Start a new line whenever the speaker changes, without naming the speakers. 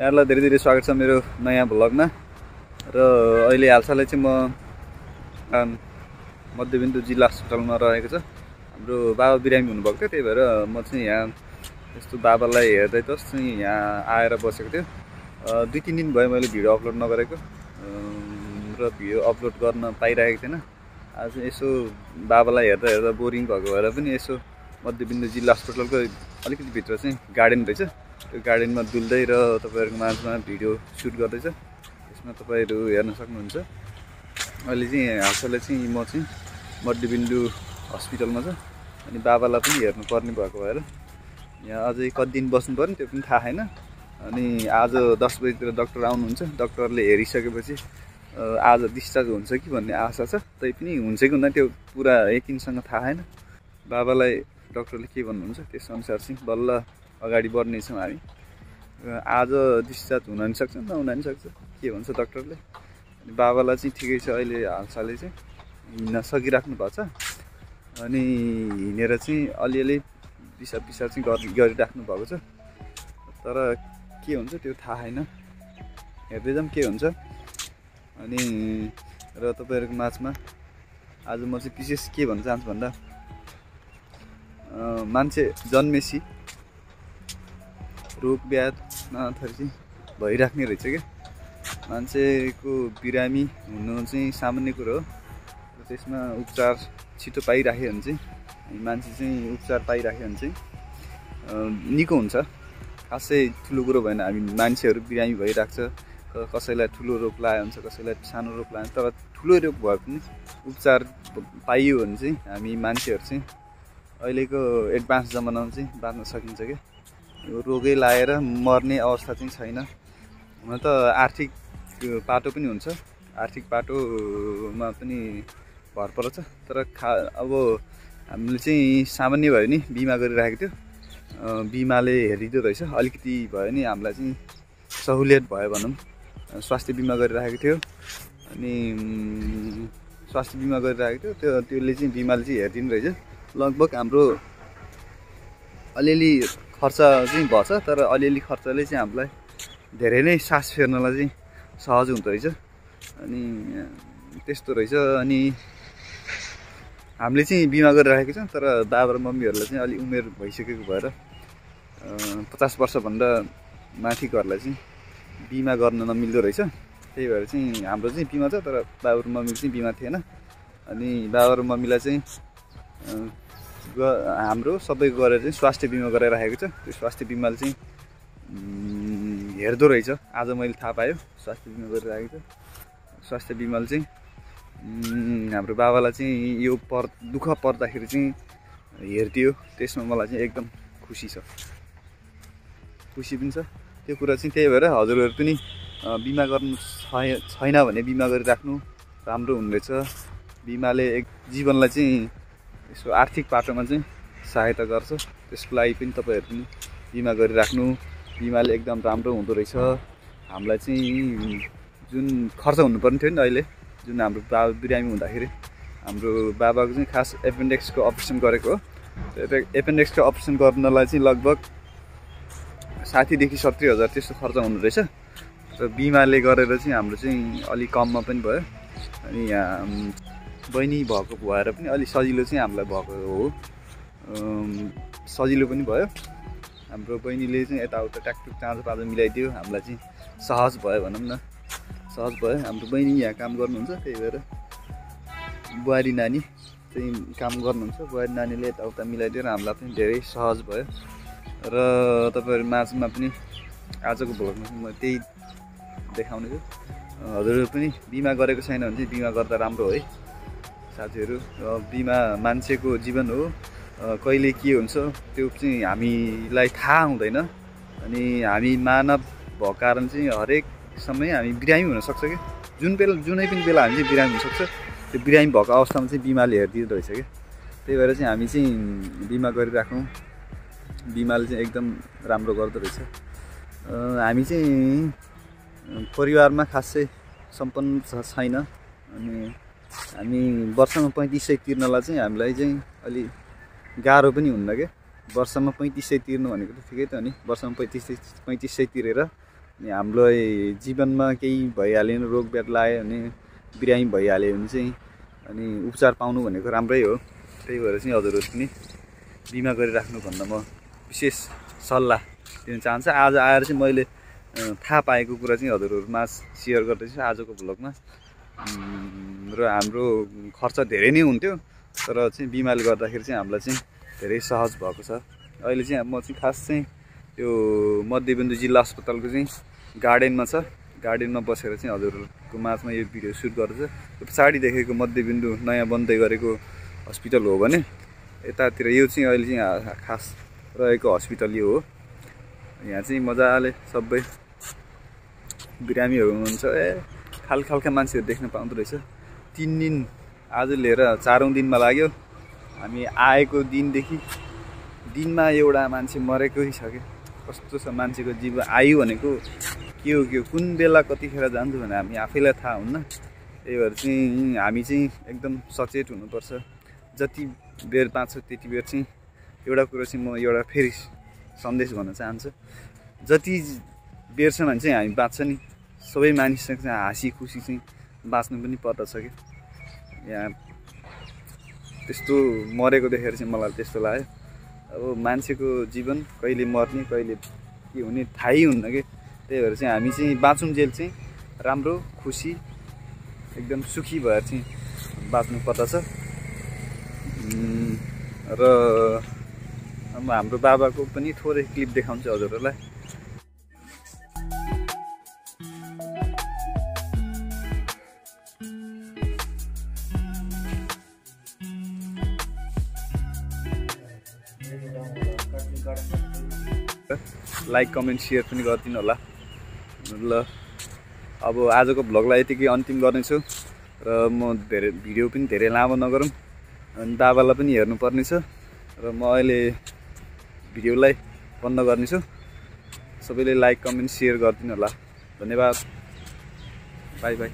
यहाँलाई धेरै धेरै स्वागत छ मेरो नयाँ भ्लगमा। र अहिले हालसालै चाहिँ म मध्यबिन्दु जिल्ला अस्पतालमा रहेको छ। हाम्रो बाबा बिरामी हुनुभएको थियो त्यही भएर म चाहिँ यहाँ यस्तो बाबालाई हेर्दै त चाहिँ यहाँ आएर बसेको थियो। दुई तिन दिन भयो मैले भिडियो अपलोड नगरेको। र भिडियो अपलोड गर्न पाइरहेको थिएन। आज यसो बाबालाई हेर्दा हेर्दा बोरिङ भएको भएर पनि यसो मध्यबिन्दु जिल्ला अस्पतालको अलिकति भित्र चाहिँ गार्डन रहेछ। त्यो गार्डनमा डुल्दै र तपाईँहरूको माझमा भिडियो सुट गर्दैछ। यसमा तपाईँहरू हेर्न सक्नुहुन्छ। अहिले चाहिँ हालसालै चाहिँ म चाहिँ मध्यबिन्दु हस्पिटलमा छ। अनि बाबालाई पनि हेर्नुपर्ने भएको भएर यहाँ अझै कति दिन बस्नु पऱ्यो त्यो पनि थाहा छैन अनि आज दस बजीतिर डक्टर आउनुहुन्छ। डक्टरले हेरिसकेपछि आज डिस्चार्ज हुन्छ कि भन्ने आशा छ। तैपनि हुन्छ कि हुँदैन त्यो पुरा यकिनसँग थाहा छैन बाबालाई डक्टरले के भन्नुहुन्छ त्यस अनुसार चाहिँ बल्ल अगाडि बढ्नेछौँ हामी। आज डिस्चार्ज हुन पनि सक्छ नहुन पनि सक्छ? के भन्छ डक्टरले? अनि बाबालाई चाहिँ ठिकै छ अहिले हालसालै चाहिँ। हिँड्न सकिराख्नु भएको छ। अनि हिँडेर चाहिँ अलिअलि पिसाब पिसाब चाहिँ गरि गरिराख्नु भएको छ। तर के हुन्छ त्यो थाहा छैन। हेर्दै जाऊँ के हुन्छ। अनि र तपाईँहरूको माझमा आज म चाहिँ विशेष के भन्न चाहन्छु भन्दा मान्छे जन्मेसी रोग व्याधमा थरी भइराख्ने रहेछ क्या मान्छेको बिरामी हुनु चाहिँ सामान्य कुरो हो। त्यसमा उपचार छिटो पाइराख्यो भने चाहिँ मान्छे चाहिँ उपचार पाइराख्यो भने चाहिँ निको हुन्छ। खासै ठुलो कुरो भएन हामी मान्छेहरू बिरामी भइरहेको छ कसैलाई ठुलो रोग लाग्यो हुन्छ कसैलाई सानो रोग लाग्यो तर ठुलो रोग भए पनि उपचार पाइयो भने चाहिँ हामी मान्छेहरू चाहिँ अहिलेको एडभान्स जमानामा चाहिँ बाँच्न सकिन्छ क्या रोगै लाएर मर्ने अवस्था चाहिँ छैन। हुन त आर्थिक पाटो पनि हुन्छ। आर्थिक पाटोमा पनि भर पर्छ। तर खा अब हामीले चाहिँ सामान्य भयो नि बिमा गरिराखेको थियो। बिमाले हेरिदिँदो रहेछ। अलिकति भयो नि हामीलाई चाहिँ सहुलियत भयो भनौँ। स्वास्थ्य बिमा गरिराखेको थियो। अनि स्वास्थ्य बिमा गरिराखेको थियो। त्यो त्यसले चाहिँ बिमाले चाहिँ हेरिदिनु रहेछ। लगभग हाम्रो अलिअलि खर्च चाहिँ भएछ तर अलिअलि खर्चले चाहिँ हामीलाई धेरै नै सास फेर्नलाई चाहिँ सहज हुँदो रहेछ। अनि त्यस्तो रहेछ। अनि हामीले चाहिँ बिमा गरिराखेको छौँ तर बाबा र मम्मीहरूलाई चाहिँ अलिक उमेर भइसकेको भएर पचास वर्षभन्दा माथिकोहरूलाई चाहिँ बिमा गर्न नमिल्दो रहेछ। त्यही भएर चाहिँ हाम्रो चाहिँ बिमा छ तर बाबा र मम्मीको चाहिँ बिमा थिएन। अनि बाबा र मम्मीलाई चाहिँ हाम्रो सबैको गरेर चाहिँ स्वास्थ्य बिमा गराइराखेको छ। त्यो स्वास्थ्य बिमाले चाहिँ हेर्दो रहेछ। आज मैले थाहा पायो स्वास्थ्य बिमा गरिरहेको छ। स्वास्थ्य बिमाले चाहिँ हाम्रो बाबालाई चाहिँ यो पर दुःख पर्दाखेरि चाहिँ हेरिदियो। त्यसमा मलाई चाहिँ एकदम खुसी छ। खुसी पनि छ। त्यो कुरा चाहिँ त्यही भएर हजुरहरू पनि बिमा गर्नु छैन भने बिमा गरिराख्नु राम्रो हुनेरहेछ बिमाले एक जीवनलाई चाहिँ यसो आर्थिक पाटोमा चाहिँ सहायता गर्छ। त्यसको लागि पनि तपाईँहरू पनि बिमा गरिराख्नु। बिमाले एकदम राम्रो हुँदो रहेछ। हामीलाई चाहिँ जुन खर्च हुनुपर्ने थियो नि अहिले जुन हाम्रो बाबा बिरामी हुँदाखेरि। हाम्रो बाबाको चाहिँ खास एपेन्डिक्सको अपरेसन गरेको हो। त्यो एपेन्डिक्सको अपरेसन गर्नलाई चाहिँ लगभग साठीदेखि सत्तरी हजार त्यस्तो खर्च हुँदो रहेछ। र बिमाले गरेर चाहिँ हाम्रो चाहिँ अलिक कममा पनि भयो। अनि यहाँ बहिनी भएको भएर पनि अलिक सजिलो चाहिँ हामीलाई भएको हो। सजिलो पनि भयो। हाम्रो बहिनीले चाहिँ यताउता ट्याकटुक चाँजो पाँजो मिलाइदियो। हामीलाई चाहिँ सहज भयो भनौँ न। सहज भयो। हाम्रो बहिनी यहाँ काम गर्नुहुन्छ त्यही भएर बुहारी नानी चाहिँ काम गर्नुहुन्छ। बुहारी नानीले यताउता मिलाइदिएर हामीलाई पनि धेरै सहज भयो। र तपाईँहरू माझमा पनि आजको भ्लगमा चाहिँ म त्यही देखाउने छु हजुरहरू पनि बिमा गरेको छैन भने चाहिँ बिमा गर्दा राम्रो है। साथीहरू बिमा मान्छेको जीवन हो। कहिले के हुन्छ त्यो चाहिँ हामीलाई थाहा हुँदैन। अनि हामी मानव भएको कारण चाहिँ हरेक समय हामी बिरामी हुनसक्छ क्या। जुन बेला जुनै पनि बेला हामी चाहिँ बिरामी हुनसक्छ त्यो बिरामी भएको अवस्थामा चाहिँ बिमाले हेरिदिँदो रहेछ क्या। त्यही भएर चाहिँ हामी चाहिँ बिमा गरिराखौँ। बिमाले चाहिँ एकदम राम्रो गर्दो रहेछ। हामी चाहिँ परिवारमा खासै सम्पन्न छैन। अनि हामी वर्षमा पैँतिस सय तिर्नलाई चाहिँ हामीलाई चाहिँ अलि गाह्रो पनि हुन्न क्या। वर्षमा पैँतिस सय तिर्नु भनेको त ठिकै त हो नि। वर्षमा पैँतिस सय पैँतिस सय तिरेर अनि हामीलाई जीवनमा केही भइहाल्यो रोग ब्याध लाग्यो भने बिरामी भइहाल्यो भने चाहिँ अनि उपचार पाउनु भनेको राम्रै हो। त्यही भएर चाहिँ हजुरहरू पनि बिमा गरिराख्नु भन्दा म विशेष सल्लाह दिन चाहन्छु। आज आएर चाहिँ मैले थाहा पाएको कुरा चाहिँ हजुरहरूमा सेयर गर्दैछु। आजको भ्लगमा र हाम्रो खर्च धेरै नै हुन्थ्यो तर चाहिँ बिमारले गर्दाखेरि चाहिँ हामीलाई चाहिँ धेरै सहज भएको छ। अहिले चाहिँ म चाहिँ खास चाहिँ त्यो मध्यबिन्दु जिल्ला अस्पतालको चाहिँ गार्डनमा छ। गार्डनमा बसेर चाहिँ हजुरहरूको माझमा यो भिडियो सुट त्यो पछाडि देखेको मध्यबिन्दु नयाँ बन्दै गरेको हस्पिटल हो भने यतातिर यो चाहिँ अहिले चाहिँ खास रहेको हस्पिटल यो हो। यहाँ चाहिँ मजाले सबै बिरामीहरू हुनुहुन्छ। ए खाल खालका मान्छेहरू देख्न पाउँदो रहेछ। तिन दिन आज लिएर चारौँ दिनमा लाग्यो। हामी आएको दिनदेखि दिनमा एउटा मान्छे मरेकै छ कि कस्तो छ मान्छेको जीवन आयु भनेको के हो के हो कुन बेला कतिखेर जान्छ भने हामी आफैलाई थाहा हुन्न। त्यही भएर चाहिँ हामी चाहिँ एकदम सचेत हुनुपर्छ। जति बेर बाँच्छ त्यति बेर चाहिँ एउटा कुरो चाहिँ म एउटा फेरि सन्देश भन्न चाहन्छु। जति बेरसम्म चाहिँ हामी बाँच्छ नि। सबै मानिससँग चाहिँ हाँसी खुसी चाहिँ बाँच्नु पनि पर्दछ कि? यहाँ त्यस्तो मरेको देखेर चाहिँ मलाई त्यस्तो लाग्यो। अब मान्छेको जीवन कहिले मर्ने कहिले के हुने थाहै हुन्न कि? त्यही भएर चाहिँ हामी चाहिँ बाँचुन्जेल चाहिँ राम्रो खुसी एकदम सुखी भएर चाहिँ बाँच्नु पर्दछ। र अब हाम्रो बाबाको पनि थोरै क्लिप देखाउँछु हजुरहरूलाई। लाइक कमेन्ट सेयर पनि गरिदिनु होला। ल अब आजको भ्लगलाई यतिकै अन्तिम गर्नेछु र म धेरै भिडियो पनि धेरै लामो नगरौँ अनि बाबालाई पनि हेर्नुपर्ने छ र म अहिले भिडियोलाई बन्द गर्नेछु। सबैले लाइक कमेन्ट सेयर गरिदिनु होला। धन्यवाद। By by